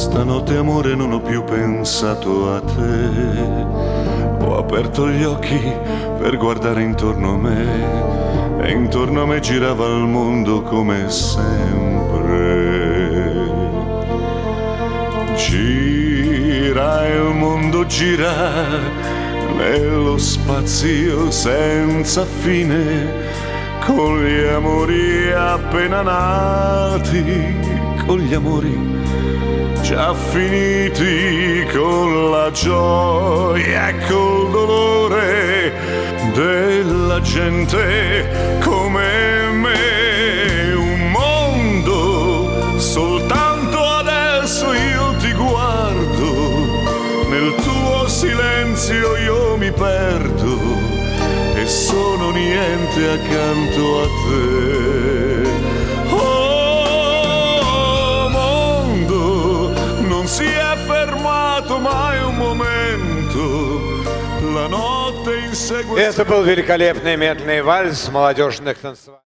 Stanotte amore non ho più pensato a te. Ho aperto gli occhi per guardare intorno a me e intorno a me girava il mondo come sempre. Gira il mondo gira nello spazio senza fine con gli amori appena nati, con gli amori già finiti, con la gioia e col dolore della gente come me. Un mondo soltanto adesso io ti guardo, nel tuo silenzio io mi perdo e sono niente accanto a te. Si è fermato mai un momento. Это был великолепный медленный вальс молодежных танцевальных.